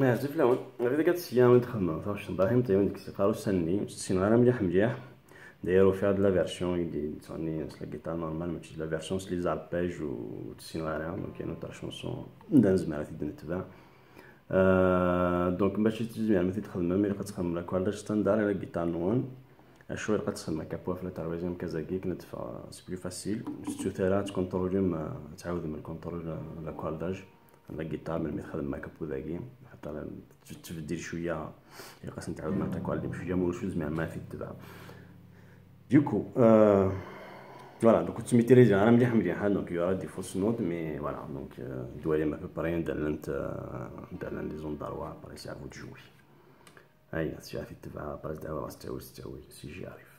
عرفتي فلاون غير ديك السيام اللي تخدم فاش باغي نطيب ديك السيقارو سني ستين غير مليح مليح دايرو فيها د لا فيرسيون تغني لا كيتار نورمال ماشي لا فيرسيون سلي زاربيج و تسين دونك كاين اوتر شونسون ندان زعما تيدي نتبع دونك باش زعما تخدم ملي كتخدم لا كوارداج ستاندار على كيتار نوان شوية تقدر تخدم كابوا في الترويزيام كازاكي كنت سي بلو فاسيل ستو ثلاث تكونترولي تعاود من الكونترول لا كوارداج لا كيتار ملي تخدم مع كابو ذاكي حتى تبدل شوية خاص نتعاود مع تاكوالدي شوية مول شوز ما في التبع ديكو فوالا دونك كنت ميتريزي أنا مليح مليح دونك يورا دي فوس نوت مي فوالا دونك دوالي ما بري ندالنت ندالن لي زون داروا بري سي افو تجوي هيا سي في التبع بري دعوة راس تاوي تاوي سي جي عارف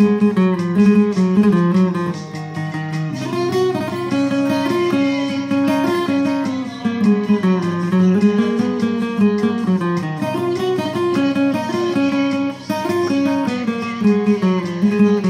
Thank mm -hmm. you.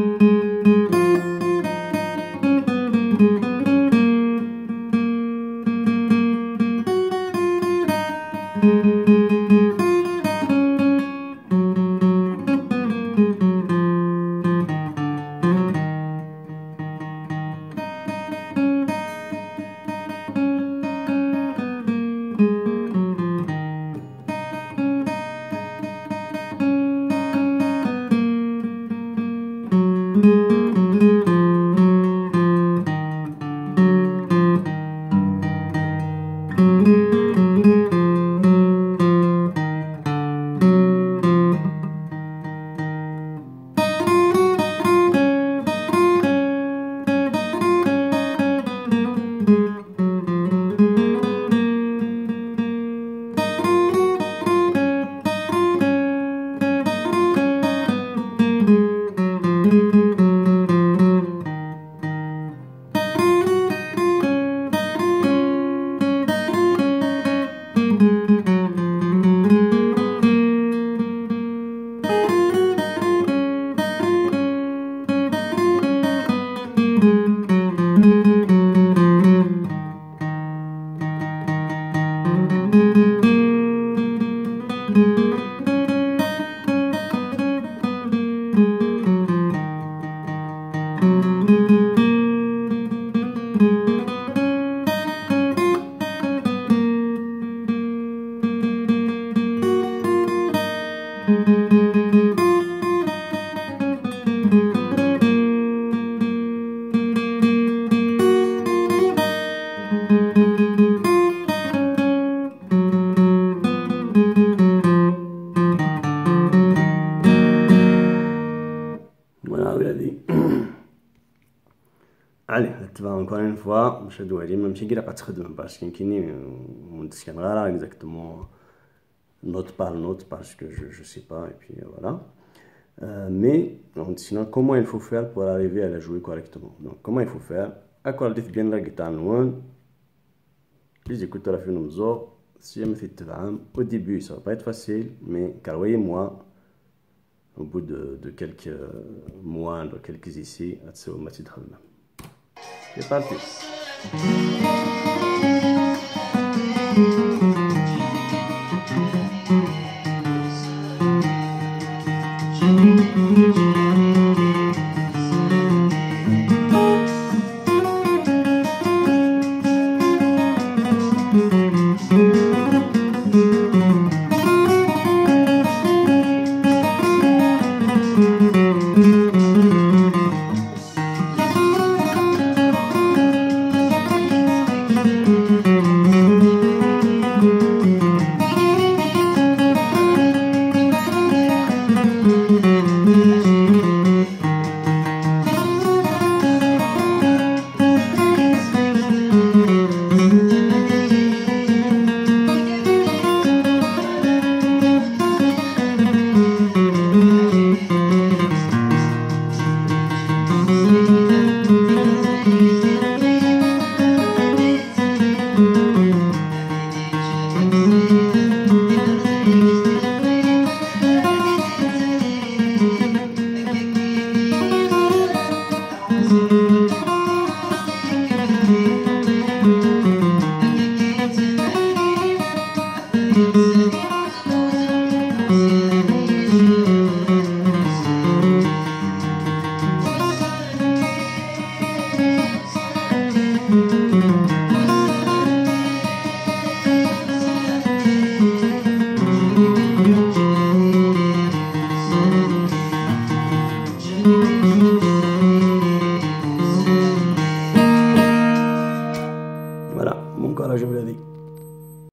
تبع اونكور اون فوا باش هادو هادي ماشي كي راك تخدم باسكو كاينين مهندس كان غير اكزاكتومون note par note parce que je ne sais pas et puis voilà euh, mais sinon comment il faut faire pour arriver à la jouer correctement donc comment il faut faire à quoi bien la guitare loin les écouteurs à fond si au début ça va pas être facile mais car voyez-moi au bout de, de, quelques mois, de quelques ici, c'est parti. Voilà, Detalhes.